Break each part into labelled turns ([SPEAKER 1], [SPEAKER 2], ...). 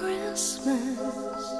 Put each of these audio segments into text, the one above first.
[SPEAKER 1] Christmas.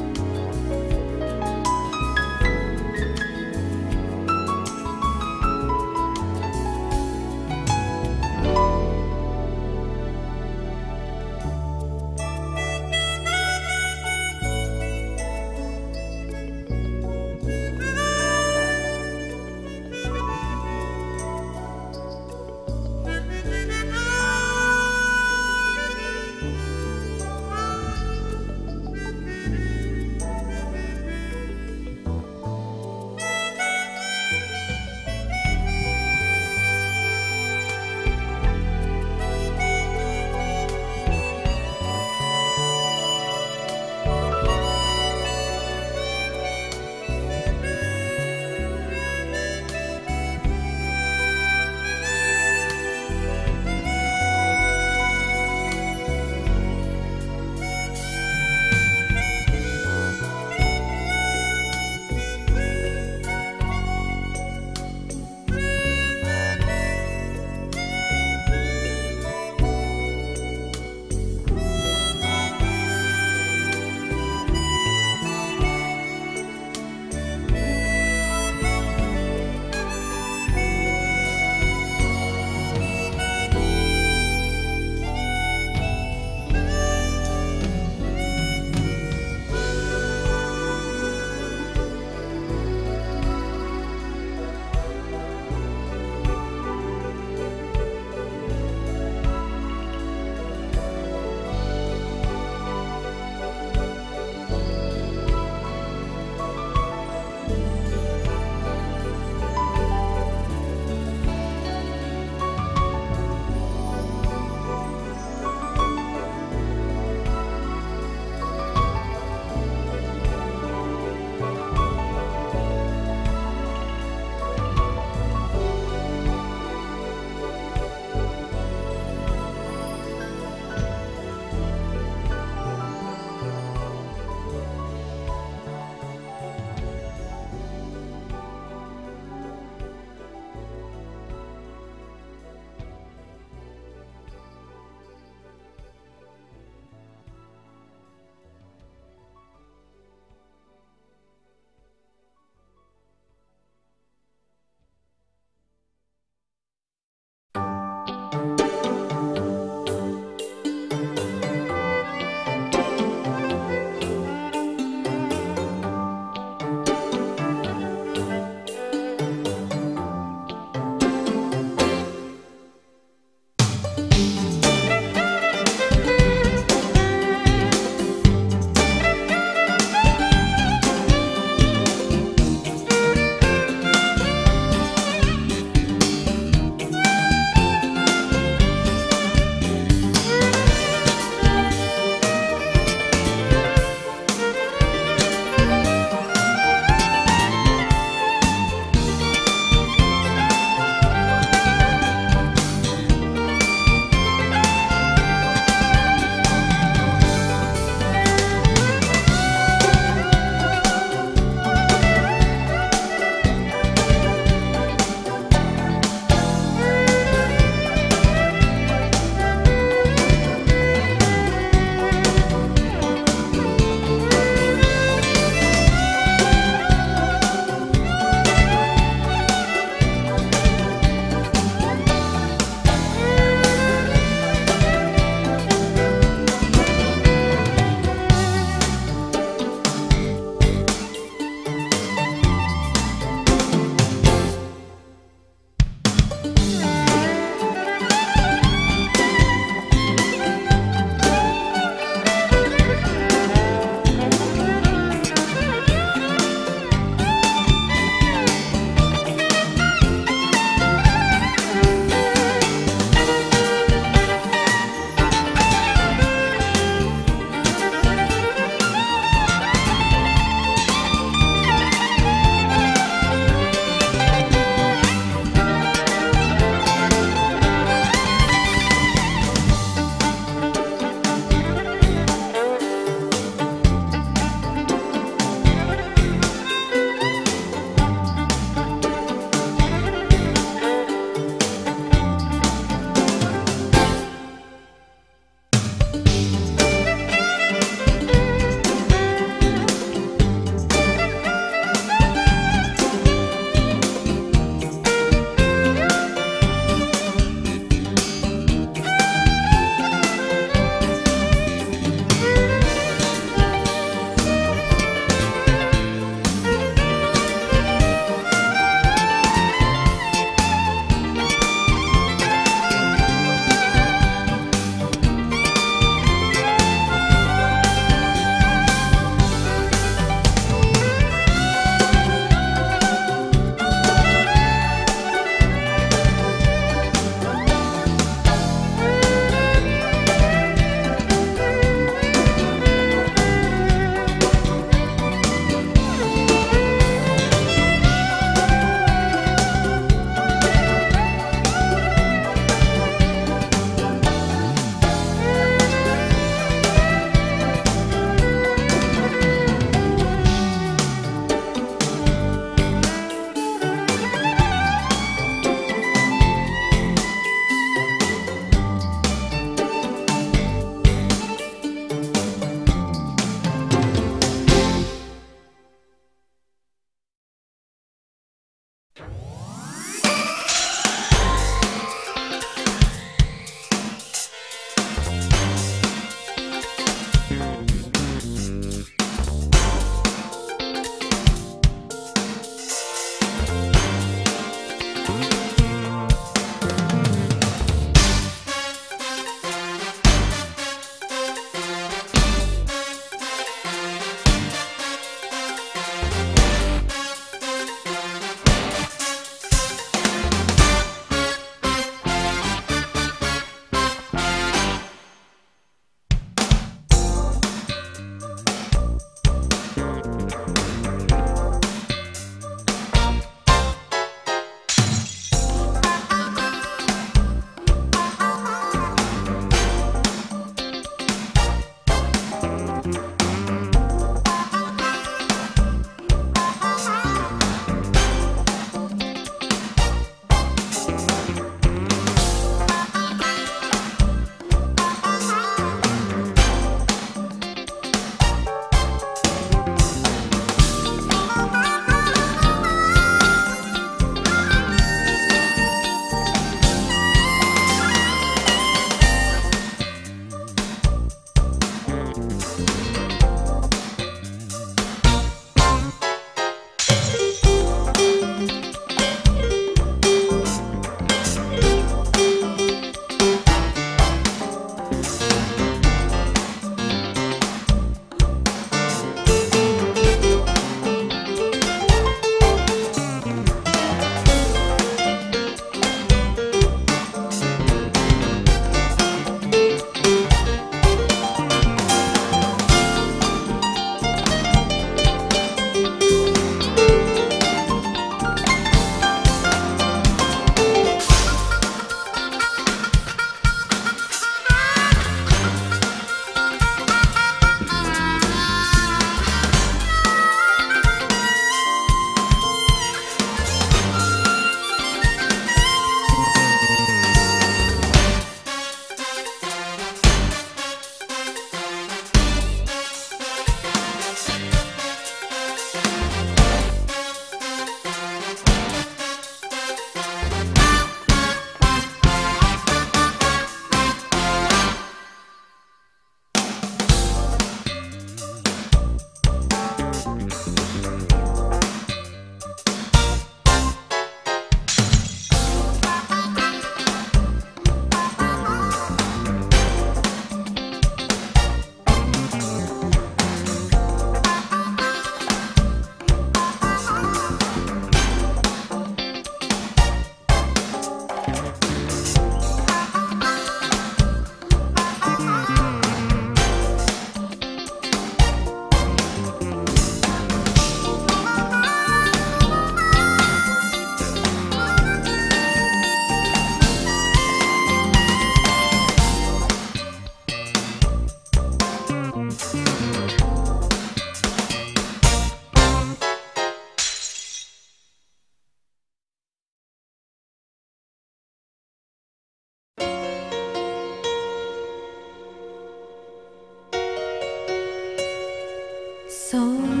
[SPEAKER 1] 走